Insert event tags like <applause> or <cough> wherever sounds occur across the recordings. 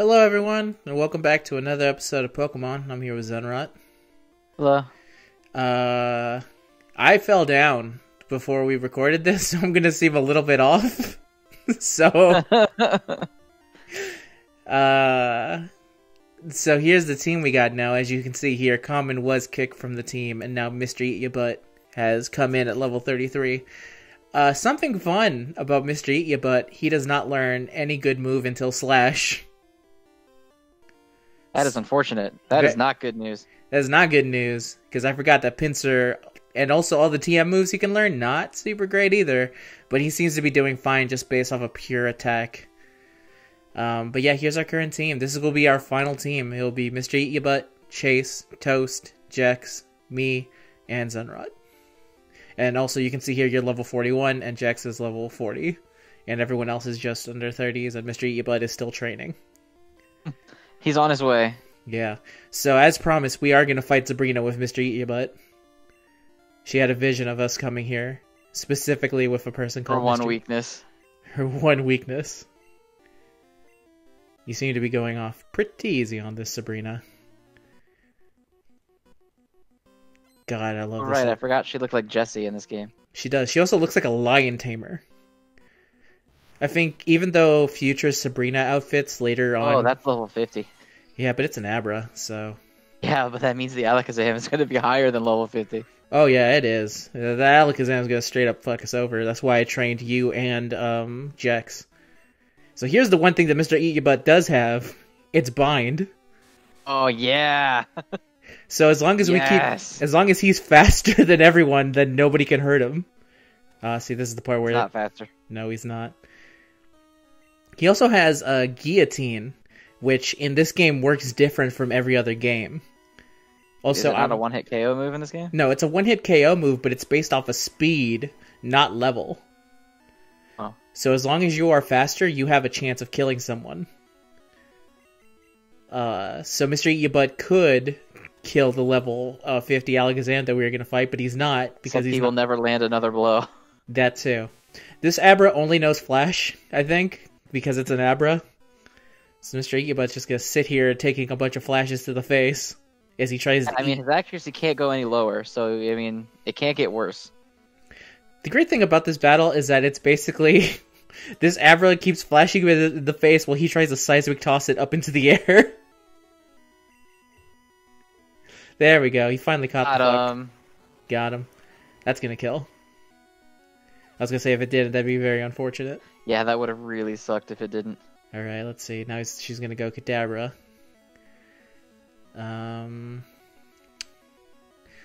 Hello, everyone, and welcome back to another episode of Pokemon. I'm here with Zenrot. Hello. Uh, I fell down before we recorded this, <laughs> so I'm gonna seem a little bit off. <laughs> so, <laughs> uh, so here's the team we got now. As you can see here, Common was kicked from the team, and now Mr. Eat Your Butt has come in at level 33. Uh, something fun about Mr. Eat Your Butt, he does not learn any good move until Slash. That is unfortunate. That is Okay. not good news. That's not good news because I forgot that Pinsir and also all the TM moves he can learn not super great either. But he seems to be doing fine just based off of pure attack. Um, but yeah, here's our current team. This is will be our final team. It'll be Mr. Eat Your Butt, Chase, Toast, Jex, me, and Zenrot. And also, you can see here you're level 41 and Jex is level 40, and everyone else is just under 30s, and Mr. Eat Your Butt is still training. He's on his way. Yeah. So as promised, we are gonna fight Sabrina with Mr. Eat Your Butt. She had a vision of us coming here, specifically with a person called. Her one Mr. weakness. Her one weakness. You seem to be going off pretty easy on this, Sabrina. God, I love Oh, this. I forgot she looked like Jessie in this game. She does. She also looks like a lion tamer. I think even though future Sabrina outfits later oh, on, Oh, that's level 50. Yeah, but it's an Abra, so Yeah, but that means the Alakazam is going to be higher than level 50. Oh yeah, it is. The The is gonna straight up fuck us over. That's why I trained you and um Jex. So here's the one thing that Mr. Eat Your Butt does have. It's bind. Oh, yeah. <laughs> So as long as we keep as long as he's <laughs> faster than everyone, then nobody can hurt him. Uh see this is the part where Not faster. no he's not. He also has a guillotine, which in this game works different from every other game. Also, Is it not I'm- a one hit KO move in this game? No, it's a one hit KO move, but it's based off of speed, not level. Oh. So as long as you are faster, you have a chance of killing someone. Uh, so Mr. Eat Your Butt could kill the level uh, 50 Alakazam that we were going to fight, but he's not because he's he will not never land another blow. that too. This Abra only knows Flash, I think, because it's an Abra. So Mr. Butt's just going to sit here taking a bunch of flashes to the face as he tries to I eat mean, his accuracy can't go any lower, so, I mean, it can't get worse. The great thing about this battle is that it's basically <laughs> this Abra keeps flashing him in the face while he tries to seismic toss it up into the <laughs> air. there we go. He finally caught Got, the fuck. um, Got him. That's gonna kill. I was gonna say if it did, that'd be very unfortunate. yeah, that would have really sucked if it didn't. All right, let's see. Now she's gonna go Kadabra. Um,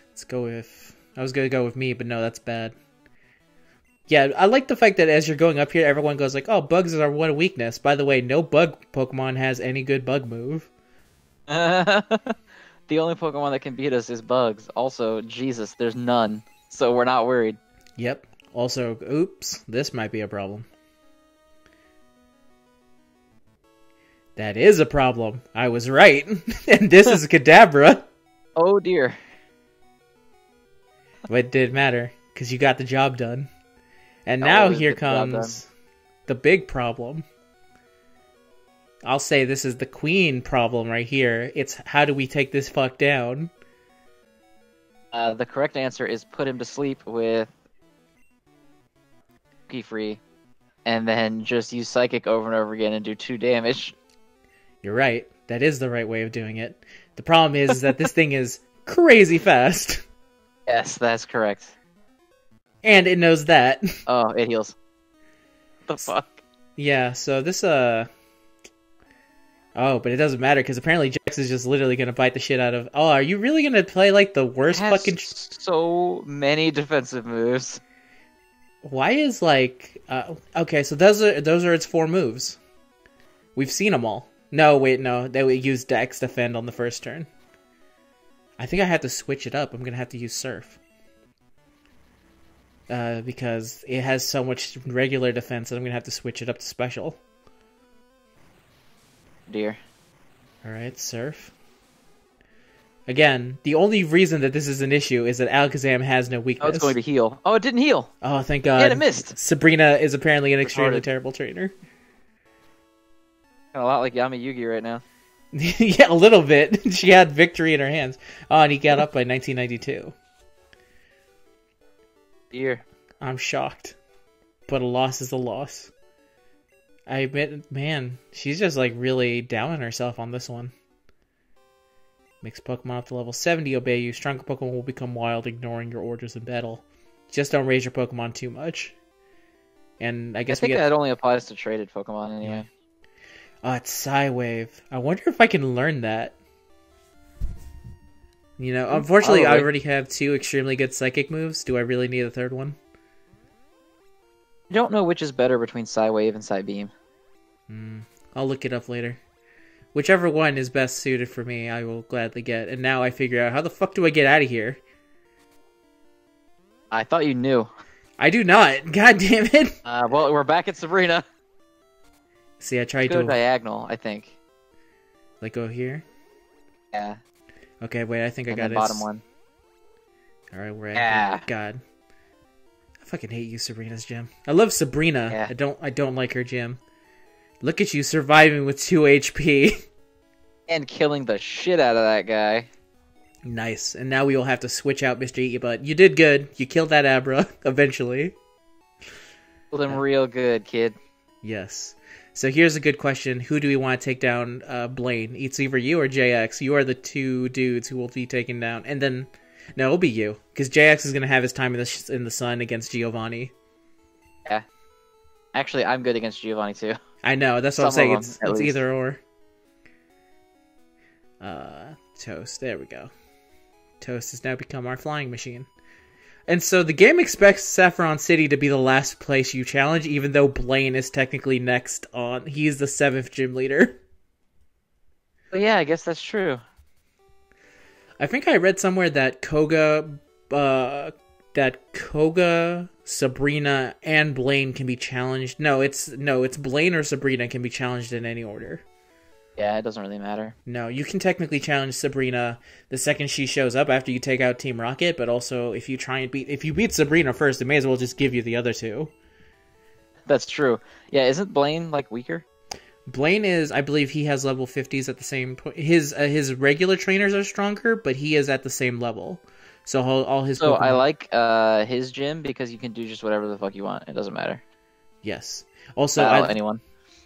let's go with. I was gonna go with me, but no, that's bad. Yeah, I like the fact that as you're going up here, everyone goes like, "Oh, bugs is our one weakness." By the way, no bug Pokemon has any good bug move. <laughs> the only Pokemon that can beat us is Bugs. Also, Jesus, there's none, so we're not worried. Yep. Also, oops, this might be a problem. That is a problem. I was right, <laughs> and this is a Kadabra. <laughs> Oh dear. But it didn't matter because you got the job done. And now here get the job comes the big problem. I'll say this is the queen problem right here. It's how do we take this fuck down? Uh, the correct answer is put him to sleep with Key Free, and then just use Psychic over and over again and do two damage. You're right. That is the right way of doing it. The problem is, that this thing is crazy fast, <laughs> Yes, that's correct. and it knows that. <laughs> Oh, it heals. the fuck? Yeah. So this uh. Oh, but it doesn't matter because apparently Jax is just literally gonna bite the shit out of. Oh, are you really gonna play like the worst Has fucking? so many defensive moves. Why is like uh, okay? So those are those are its four moves. We've seen them all. No, wait, no. They would use Dex defend on the first turn. I think I have to switch it up. I'm gonna have to use Surf. Uh, because it has so much regular defense that I'm gonna have to switch it up to special. Dear. Alright, Surf. Again, the only reason that this is an issue is that Alakazam has no Oh, weakness. it's going to heal. Oh, it didn't heal. Oh, thank God. Yeah, it missed. Sabrina is apparently an extremely Retarded. terrible trainer. A lot like Yami Yugi right now. <laughs> yeah, a little bit. <laughs> she had victory in her hands. Oh, and he got up by 1992. Year. I'm shocked, but a loss is a loss. I admit, man, she's just like really down on herself on this one. Makes Pokemon up to level 70 obey you. Stronger Pokemon will become wild, ignoring your orders in battle. Just don't raise your Pokemon too much. And I I guess think we get. that only applies to traded Pokemon anyway. Oh, it's Psywave. I wonder if I can learn that. You know, unfortunately, I already have two extremely good psychic moves. Do I really need a third one? I don't know which is better between Psywave and Psybeam. Hmm. I'll look it up later. Whichever one is best suited for me, I will gladly get. And now I figure out how the fuck do I get out of here? I thought you knew. I do not. <laughs> God damn it. Uh, well, we're back at Sabrina. See, I tried Go to diagonal, I think. like go here. Yeah. Okay, wait. I think I And got the it. bottom one. All right, we're at Yeah. God. I fucking hate you, Sabrina's gym. I love Sabrina. Yeah. I don't. I don't like her gym. Look at you surviving with two HP. <laughs> And killing the shit out of that guy. nice. And now we will have to switch out Mr. Eat But you did good. You killed that Abra <laughs> eventually. Killed him real good, kid. Yes. So here's a good question: Who do we want to take down? Uh, Blaine, it's either you or JX. You are the two dudes who will be taken down, and then no, it'll be you because JX is gonna have his time in the in the sun against Giovanni. Yeah, actually, I'm good against Giovanni too. I know that's what I'm saying. of It's, it's either or. Uh, toast. There we go. Toast has now become our flying machine. And so the game expects Saffron City to be the last place you challenge, even though Blaine is technically next on. He's the seventh gym leader. <laughs> Yeah, I guess that's true. I think I read somewhere that Koga, uh, that Koga, Sabrina, and Blaine can be challenged. No, it's no, it's Blaine or Sabrina can be challenged in any order. Yeah, it doesn't really matter. No, you can technically challenge Sabrina the second she shows up after you take out Team Rocket, but also if you try and beat if you beat Sabrina first, it may as well just give you the other two. That's true. Yeah, isn't Blaine like weaker? Blaine is, I believe, he has level fifties at the same point. His uh, his regular trainers are stronger, but he is at the same level. So all, all his. So I like uh his gym because you can do just whatever the fuck you want. It doesn't matter. Yes. Also, I, anyone.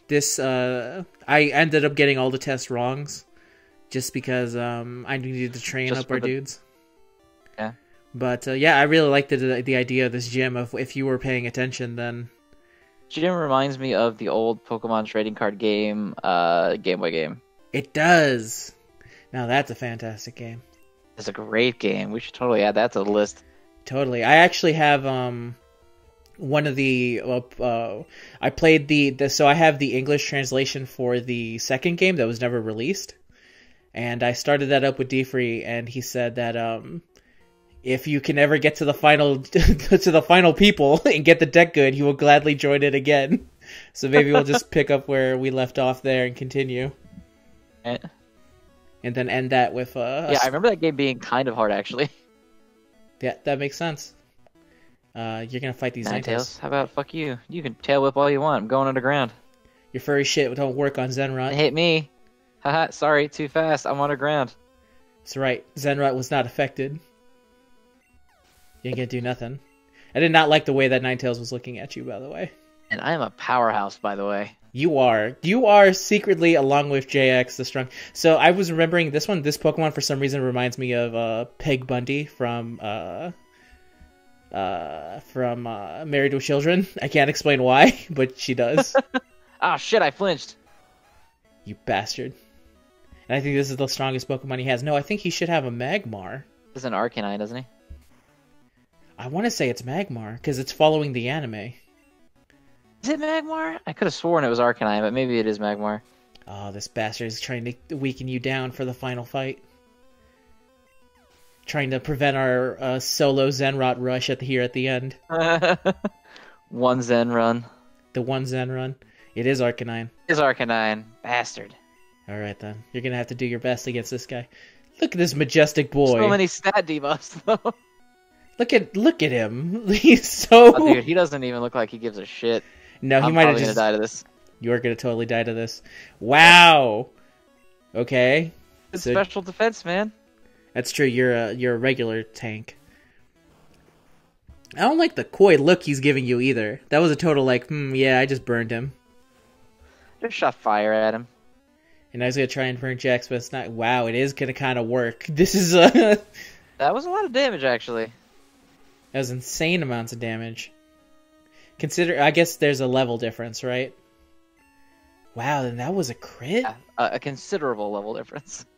This uh, I ended up getting all the tests wrongs, just because um I needed to train Just up our the- dudes. Yeah. But uh, yeah, I really liked the the idea of this gym. Of if you were paying attention, then Gym reminds me of the old Pokemon trading card game, uh, Game Boy game. it does. Now that's a fantastic game. It's a great game. We should totally add that to the list. Totally. I actually have um one of the uh, uh, I played the, the so I have the English translation for the second game that was never released. And I started that up with Defree and he said that um if you can ever get to the final <laughs> to the final people <laughs> and get the deck good, he will gladly join it again. <laughs> So maybe we'll just pick up where we left off there and continue Eh. and then end that with uh Yeah, I remember that game being kind of hard actually. Yeah, that makes sense. Uh, you're gonna fight these Ninetales, Ninetales. how about fuck you? You can tail whip all you want. I'm going underground. Your furry shit don't work on Zenrot. Hit me. Haha, sorry, too fast. I'm underground. That's right. Zenrot was not affected. You ain't gonna do nothing. I did not like the way that Ninetales was looking at you, by the way. And I am a powerhouse, by the way. You are. You are secretly, along with JX, the strong. So I was remembering this one. This Pokemon, for some reason, reminds me of uh, Peg Bundy from uh, uh, from uh, Married with Children. I can't explain why, <laughs> but she does. <laughs> Ah, shit, I flinched. You bastard. And I think this is the strongest Pokemon he has. No, I think he should have a Magmar. This is an Arcanine, doesn't he? I want to say it's Magmar because it's following the anime. Is it Magmar? I could have sworn it was Arcanine, but maybe it is Magmar. Oh, this bastard is trying to weaken you down for the final fight. Trying to prevent our uh, solo Zenrot rush at the, here at the end. <laughs> One Zen run. The one Zen run. It is Arcanine. Is Arcanine. Bastard. Alright then. You're gonna have to do your best against this guy. Look at this majestic boy. So many stat debuffs, <laughs> though. Look at look at him. <laughs> He's so Oh, dude, he doesn't even look like he gives a shit. No, he I'm might have just gonna die to this. You're gonna totally die to this. Wow. Okay. It's So- special defense, man. That's true. You're a you're a regular tank. I don't like the coy look he's giving you either. That was a total like, hmm, yeah, I just burned him. Just shot fire at him. And I was gonna try and burn Jax, but it's not. Wow, it is gonna kind of work. <laughs> This is uh, that was a lot of damage, actually. That was insane amounts of damage. Consider, I guess there's a level difference, right? Wow, then that was a crit. Yeah, a, a considerable level difference. <laughs>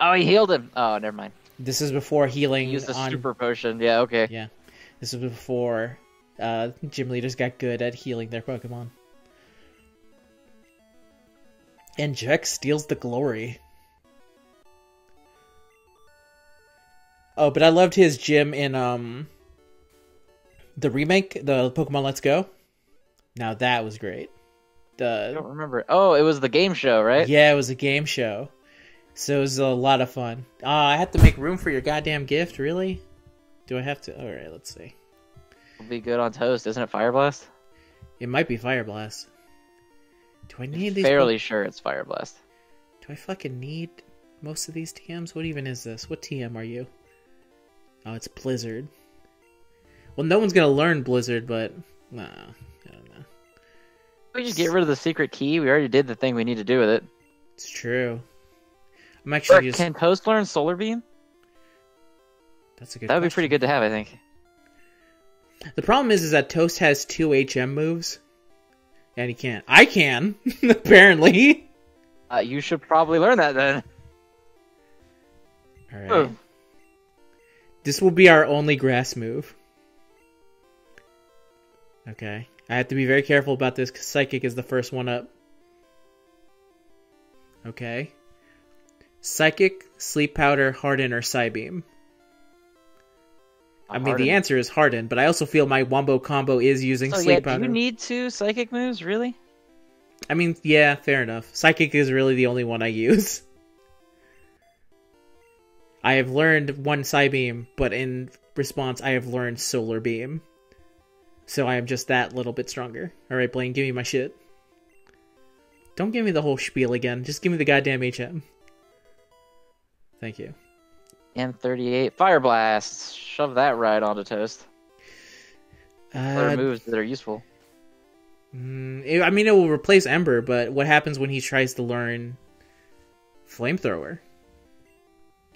Oh, he healed him. Oh, never mind. This is before healing. He used the on. super potion. Yeah, okay. Yeah, this is before uh, gym leaders got good at healing their Pokemon. And Jack steals the glory. Oh, but I loved his gym in um the remake, the Pokemon Let's Go. Now that was great. The I don't remember. Oh, it was the game show, right? yeah, it was a game show, so it was a lot of fun. Ah, I have to make room for your goddamn gift. Really? Do I have to? All right, let's see. It'll be good on toast, isn't it? Fire Blast. It might be Fire Blast. Do I need these? Fairly sure it's Fire Blast. Do I fucking need most of these TMs? What even is this? What TM are you? Oh, it's Blizzard. Well, no one's gonna learn Blizzard, but nah, I don't know. We just get rid of the secret key. We already did the thing we need to do with it. It's true. I'm Or actually just. can Toast learn Solar Beam? That's a good. That would be pretty good to have, I think. The problem is, is that Toast has two HM moves, and he can't. I can, <laughs> apparently. Uh, you should probably learn that then. All right. Oh. This will be our only grass move. Okay. I have to be very careful about this because Psychic is the first one up. Okay. Psychic, Sleep Powder, Harden, or Psybeam. I mean, the answer is Harden, but I also feel my Wombo combo is using So, Sleep yeah, do Powder. you need two psychic moves, really? I mean, yeah, fair enough. Psychic is really the only one I use. <laughs> I have learned one Psybeam, but in response, I have learned Solar Beam. So I am just that little bit stronger. Alright, Blaine, give me my shit. Don't give me the whole spiel again. Just give me the goddamn HM. Thank you. M38 Fire blasts. Shove that right onto Toast. Other Uh, moves that are useful. mm, it- I mean, it will replace Ember, but what happens when he tries to learn Flamethrower?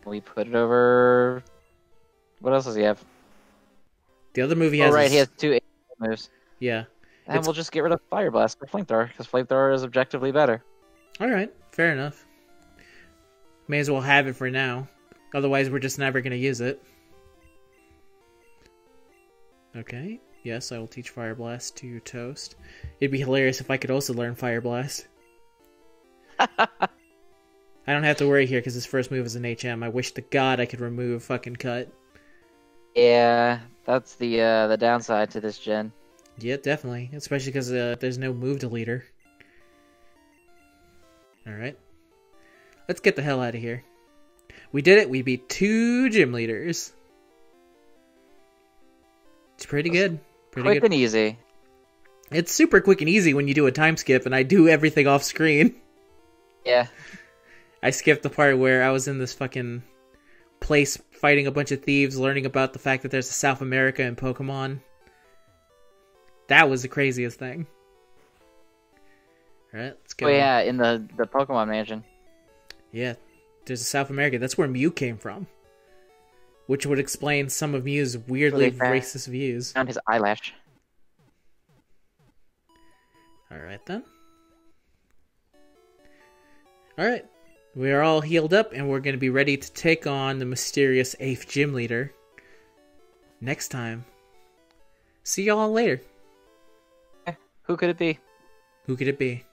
We put it over. What else does he have? The other movie oh, has right, is- he has two moves. Yeah. And It's- we'll just get rid of Fire Blast for Flamethrower, because Flamethrower is objectively better. All right, fair enough. May as well have it for now. Otherwise, we're just never going to use it. Okay. Yes, I will teach Fire Blast to Toast. It'd be hilarious if I could also learn Fire Blast. <laughs> I don't have to worry here because his first move is an HM. I wish to God I could remove fucking Cut. Yeah, that's the uh, the downside to this gen. Yeah, definitely. Especially because uh, there's no move deleter. Alright. Let's get the hell out of here. We did it. We beat two gym leaders. It's pretty good. Pretty Quick good. and easy. It's super quick and easy when you do a time skip, and I do everything off screen. <laughs> Yeah. I skipped the part where I was in this fucking place fighting a bunch of thieves, learning about the fact that there's a South America in Pokemon. That was the craziest thing. Alright, let's go. Oh yeah, in the the Pokemon Mansion. Yeah, there's a South America. That's where Mew came from. Which would explain some of Mew's weirdly racist views. Found his eyelash. Alright then. Alright. We are all healed up and we're going to be ready to take on the mysterious 8th gym leader next time. See y'all later. Who could it be? Who could it be?